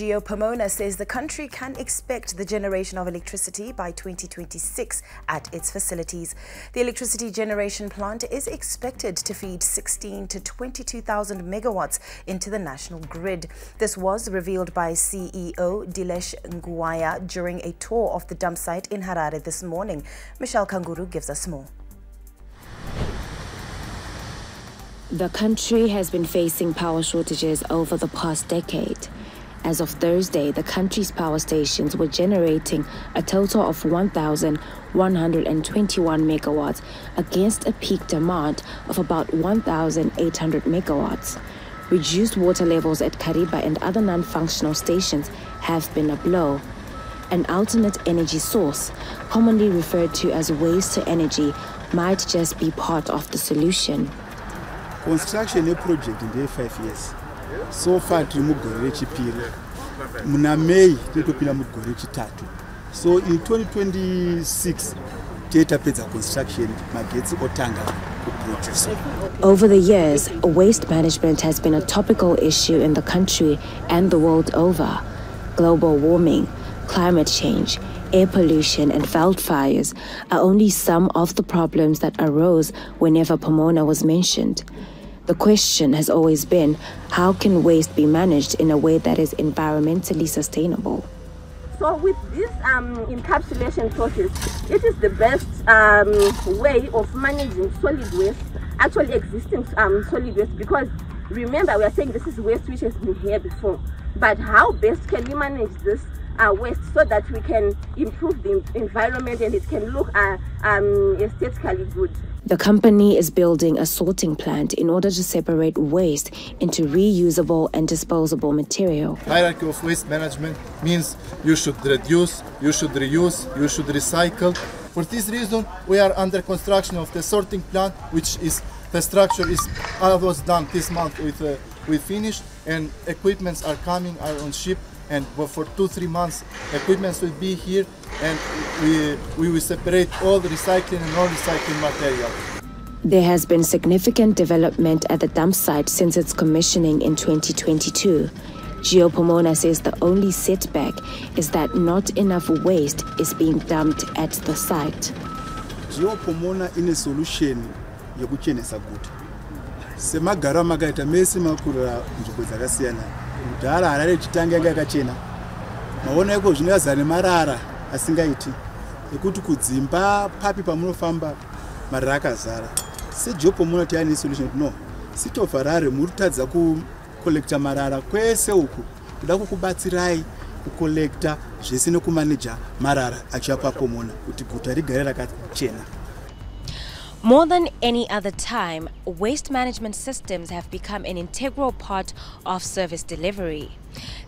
Geo Pomona says the country can expect the generation of electricity by 2026 at its facilities. The electricity generation plant is expected to feed 16 to 22,000 megawatts into the national grid. This was revealed by CEO Dilesh Nguwaya during a tour of the dump site in Harare this morning. Michelle Kanguru gives us more. The country has been facing power shortages over the past decade. As of Thursday, the country's power stations were generating a total of 1,121 megawatts against a peak demand of about 1,800 megawatts. Reduced water levels at Kariba and other non functional stations have been a blow. An alternate energy source, commonly referred to as waste to energy, might just be part of the solution. Construction a project in the 5 years. So far tiri mugore rechipiri muna may tinotopinda mugore rechitatu so in 2026 tee tapedza construction magetsi otanga Over the years, waste management has been a topical issue in the country and the world over. Global warming, climate change, air pollution, and wildfires are only some of the problems that arose whenever Pomona was mentioned. The question has always been how can waste be managed in a way that is environmentally sustainable? So with this um, encapsulation process, it is the best um, way of managing solid waste, actually existing um, solid waste, because remember we are saying this is waste which has been here before. But how best can we manage this uh, waste so that we can improve the environment and it can look uh, um, aesthetically good? The company is building a sorting plant in order to separate waste into reusable and disposable material. Hierarchy of waste management means you should reduce, you should reuse, you should recycle. For this reason, we are under construction of the sorting plant, which is the structure is was done this month with uh, we finished, and equipments are coming, are on ship, and for two three months, equipments will be here, and we we will separate all the recycling and non-recycling material. There has been significant development at the dump site since its commissioning in 2022. Geo Pomona says the only setback is that not enough waste is being dumped at the site. geo pomona ine solution yekuchenesa guta semagara makaita mese makurira nzvimbo dzakasiyana kudhara harare chitanga yanga yakachena. Maona iko zvino yazara nemarara asingaiti. Ekuti kudzimba papi pamunofamba marara akazara. Sejopo muno taya nesolution no. Sitovharare muri kutadza kukolekta marara kwese uku. Kuda kukubatsirai kukolekta zvese nekumaneja marara achiva papomona kuti guta rigare rakachena More than any other time, waste management systems have become an integral part of service delivery.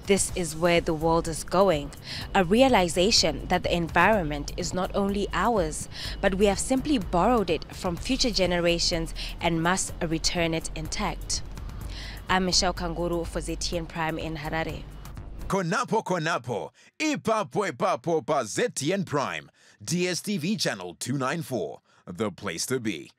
This is where the world is going. A realization that the environment is not only ours, but we have simply borrowed it from future generations and must return it intact. I'm Michelle Kanguru for ZTN Prime in Harare. Konapo Konapo, Ipapo Ipapo pa ZTN Prime, DSTV channel 294, the place to be.